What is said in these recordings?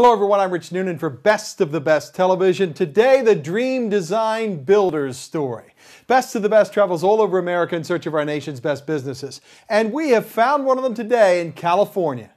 Hello, everyone. I'm Rich Noonan for Best of the Best Television. Today, the Dream Design Builders story. Best of the Best travels all over America in search of our nation's best businesses. And we have found one of them today in California.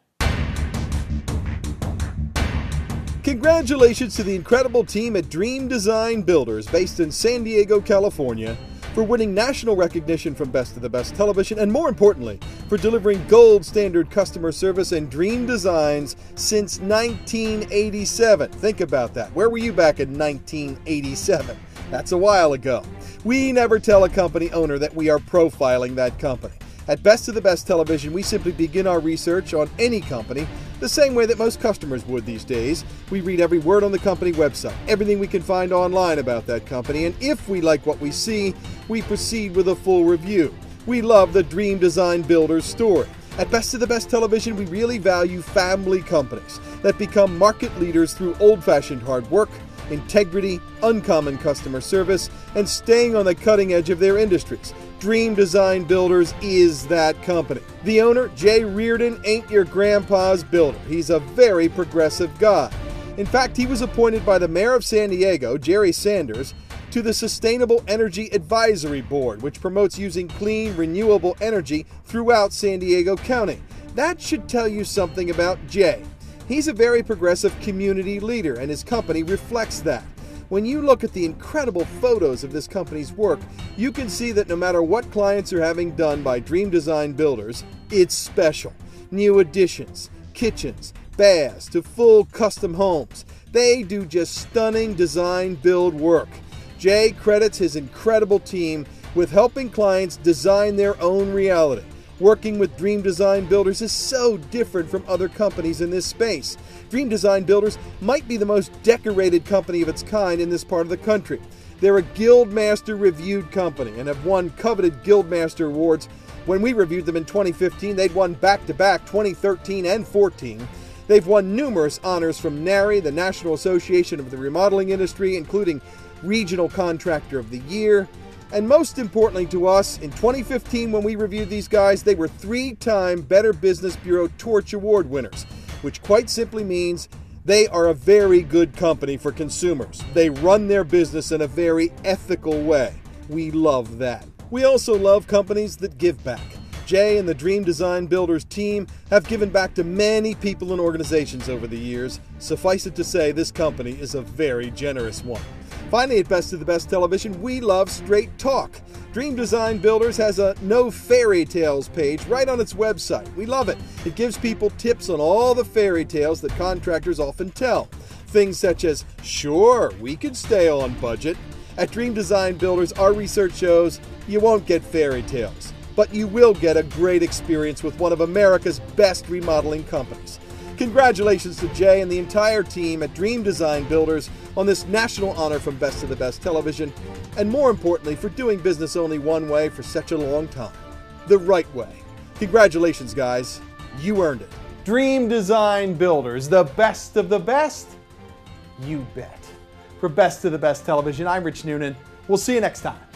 Congratulations to the incredible team at Dream Design Builders based in San Diego, California for winning national recognition from Best of the Best Television, and more importantly, for delivering gold standard customer service and dream designs since 1987. Think about that. Where were you back in 1987? That's a while ago. We never tell a company owner that we are profiling that company. At Best of the Best Television, we simply begin our research on any company the same way that most customers would these days. We read every word on the company website, everything we can find online about that company, and if we like what we see, we proceed with a full review. We love the Dream Design Builders story. At Best of the Best Television, we really value family companies that become market leaders through old fashioned hard work, integrity, uncommon customer service, and staying on the cutting edge of their industries. Dream Design Builders is that company. The owner, Jay Riordan, ain't your grandpa's builder. He's a very progressive guy. In fact, he was appointed by the mayor of San Diego, Jerry Sanders, to the Sustainable Energy Advisory Board, which promotes using clean, renewable energy throughout San Diego County. That should tell you something about Jay. He's a very progressive community leader, and his company reflects that. When you look at the incredible photos of this company's work, you can see that no matter what clients are having done by Dream Design Builders, it's special. New additions, kitchens, baths to full custom homes. They do just stunning design build work. Jay credits his incredible team with helping clients design their own reality. Working with Dream Design Builders is so different from other companies in this space. Dream Design Builders might be the most decorated company of its kind in this part of the country. They're a Guildmaster reviewed company and have won coveted Guildmaster awards. When we reviewed them in 2015, they'd won back to back 2013 and 14. They've won numerous honors from NARI, the National Association of the Remodeling Industry, including Regional Contractor of the Year, and most importantly to us, in 2015, when we reviewed these guys, they were three time Better Business Bureau Torch Award winners, which quite simply means they are a very good company for consumers. They run their business in a very ethical way. We love that. We also love companies that give back. Jay and the Dream Design Builders team have given back to many people and organizations over the years. Suffice it to say, this company is a very generous one. Finally, at Best of the Best Television, we love straight talk. Dream Design Builders has a no fairy tales page right on its website. We love it. It gives people tips on all the fairy tales that contractors often tell. Things such as, sure, we can stay on budget. At Dream Design Builders, our research shows you won't get fairy tales, but you will get a great experience with one of America's best remodeling companies. Congratulations to Jay and the entire team at Dream Design Builders on this national honor from Best of the Best Television, and more importantly, for doing business only one way for such a long time the right way. Congratulations, guys. You earned it. Dream Design Builders, the best of the best? You bet. For Best of the Best Television, I'm Rich Noonan. We'll see you next time.